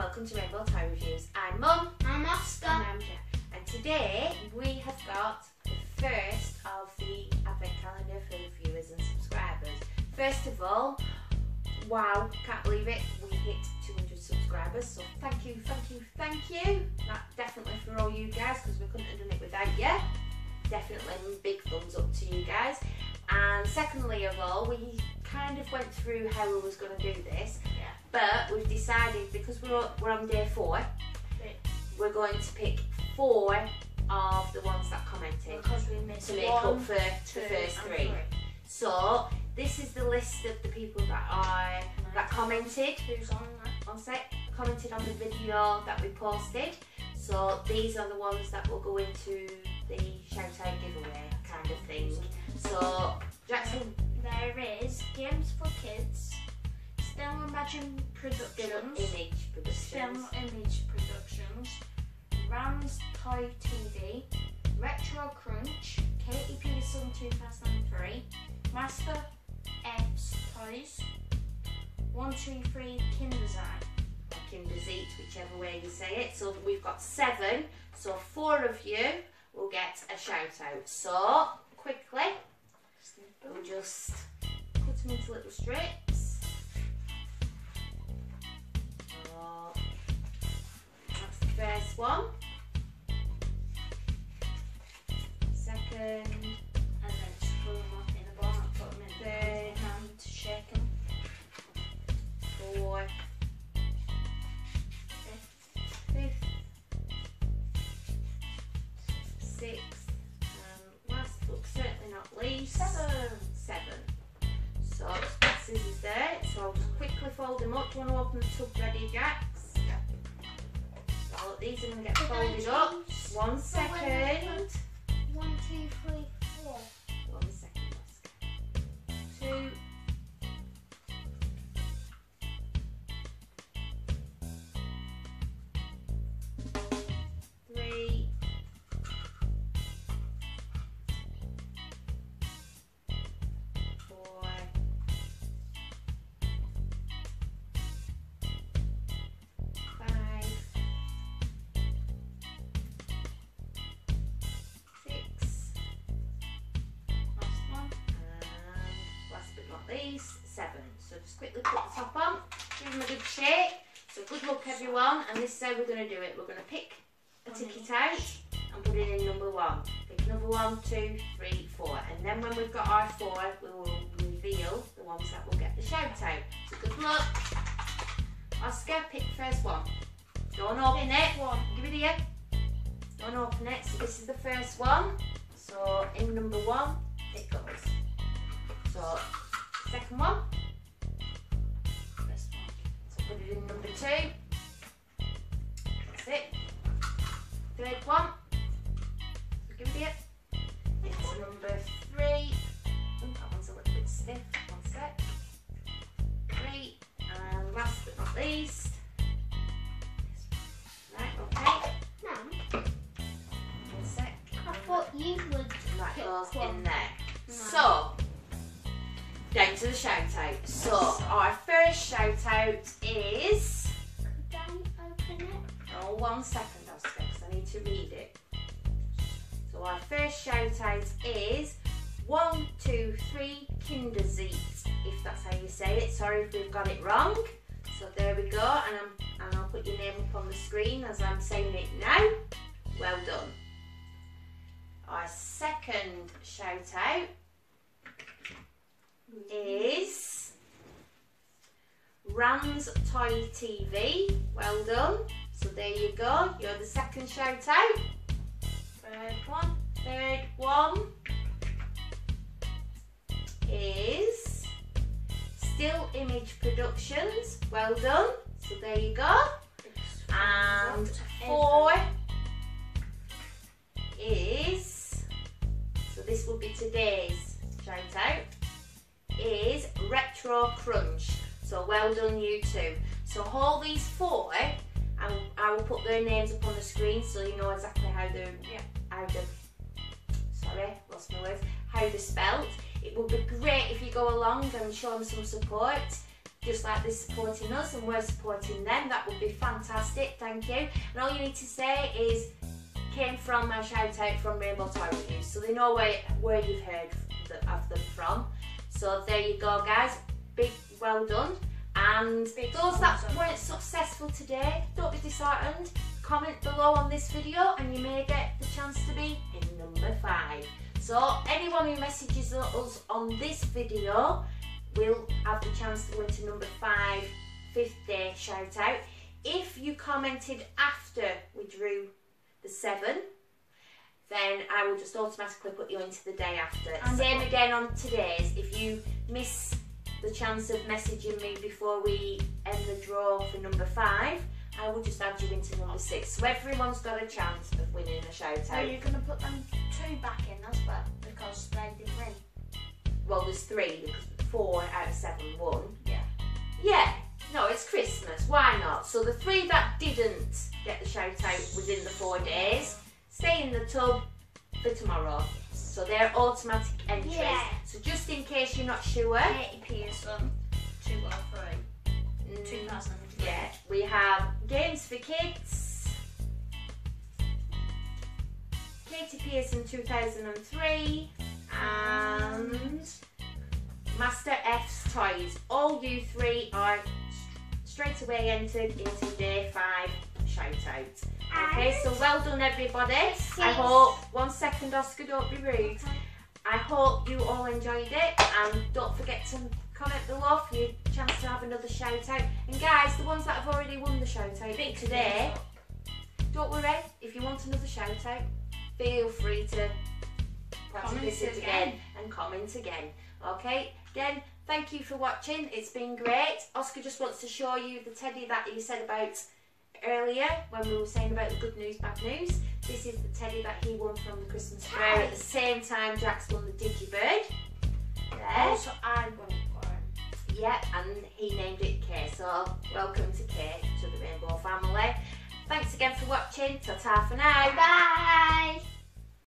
welcome to Rainbow Toy Reviews. I'm Mum I'm Oscar. and I'm Jack. And today we have got the first of the advent calendar for the viewers and subscribers. First of all, wow, can't believe it, we hit 200 subscribers. So thank you, thank you, thank you. That definitely for all you guys because we couldn't have done it without you. Definitely big thumbs up to you guys. And secondly of all, we kind of went through how we was going to do this. Yeah. But we've decided because we're, we're on day four, we're going to pick four of the ones that commented Because we missed to make one, up for two, the first and three. So this is the list of the people that are that commented. Who's on that? On set, commented on the video that we posted. So these are the ones that will go into the shout out giveaway kind of thing. So Jackson, There is Games for Kids, Still Imagine still Productions, image Still. Image Productions, Rams Toy TV, Retro Crunch, Katie Pearson 2003, Master F's Toys, 123 Kinderzine. Kinder Zeet, whichever way you say it. So we've got seven. So four of you will get a shout out. So quickly, just cut them into little strips. So that's the first one. Second, And then just put them up in a and put them in hand to shake them. fourth, fifth, sixth, and Seven. So just put scissors there. So I'll just quickly fold them up. Do you want to open the tub ready, Jax? So these are going to get folded up. Last but not least, seven. So just quickly put the top on, give them a good shake. So good luck everyone, and this is how we're going to do it. We're going to pick a ticket out and put it in number one. Pick number one, two, three, four. And then when we've got our four, we will reveal the ones that will get the shout out. So good luck. Oscar, pick the first one. Don't open it. One. Give it here. Don't open it. So this is the first one. So in number one, it goes. So second one. This one. So put it in number two. That's it. Third one. So give it here. It's number three. Oh, that one's a little bit stiff. One sec. Three. And last but not least. Right, okay. No. One sec. I thought you would that goes one. in there. Down to the shout out. So, our first shout out is. I open it? Oh, one second, Oscar, because I need to read it. So, our first shout out is one, two, three, Kinderzeet, if that's how you say it. Sorry if we've got it wrong. So, there we go, and, I'm, and I'll put your name up on the screen as I'm saying it now. Well done. Our second shout out is Rams Toy TV. Well done. So there you go. You're the second shout out. Third one. Third one is Still Image Productions. Well done. So there you go. And four is so this will be today's shout out is Retro Crunch. So well done you two. So all these four and I will put their names up on the screen so you know exactly how they're Yeah. how they're sorry, lost my words, how they're spelt. It would be great if you go along and show them some support. just like they're supporting us and we're supporting them. That would be fantastic. Thank you. And all you need to say is came from my shout out from Rainbow Toy Reviews, so they know where where you've heard of them from. So there you go, guys. Big well done. And Big those that thumbs up. weren't successful today, don't be disheartened. Comment below on this video, and you may get the chance to be in number five. So anyone who messages us on this video will have the chance to win to number five, fifth day shout out. If you commented after we drew the seven, then I will just automatically put you into the day after. And- Same again on today's. If you miss the chance of messaging me before we end the draw for number five, I will just add you into number six. So everyone's got a chance of winning a shout out. you're going to put them two back in as well? Because they did win. Well, there's three because four out of seven won. Yeah. Yeah, no, it's Christmas. Why not? So the three that didn't get the shout out within the four days stay in the tub for tomorrow. So they're automatic entries. Yeah. So just in case you're not sure, Katie Pearson, 203, mm, 2003. yeah, we have games for kids. Katie Pearson 2003 and Master F's Toys. All you three are straight away entered into day five shout out. Okay, so well done everybody. I hope, one second Oscar, don't be rude. I hope you all enjoyed it and don't forget to comment below for your chance to have another shout out. And guys, the ones that have already won the shout out Big today, don't worry, if you want another shout out, feel free to practice Comment it again. again and comment again. Okay, again, thank you for watching. It's been great. Oscar just wants to show you the teddy that he said about earlier when we were saying about the good news, bad news. This is the teddy that he won from the Christmas fair at the same time Jax won the Digibird. There. Oh, also, I won it for him. Yeah, and he named it Kay. So welcome to Kay to the Rainbow family. Thanks again for watching. Ta ta for now. Bye!